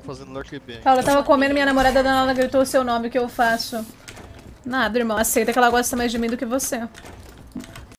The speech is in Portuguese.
fazendo lurk bem. Paula, eu tava comendo, minha namorada Dana gritou o seu nome, o que eu faço? Nada, irmão. Aceita que ela gosta mais de mim do que você.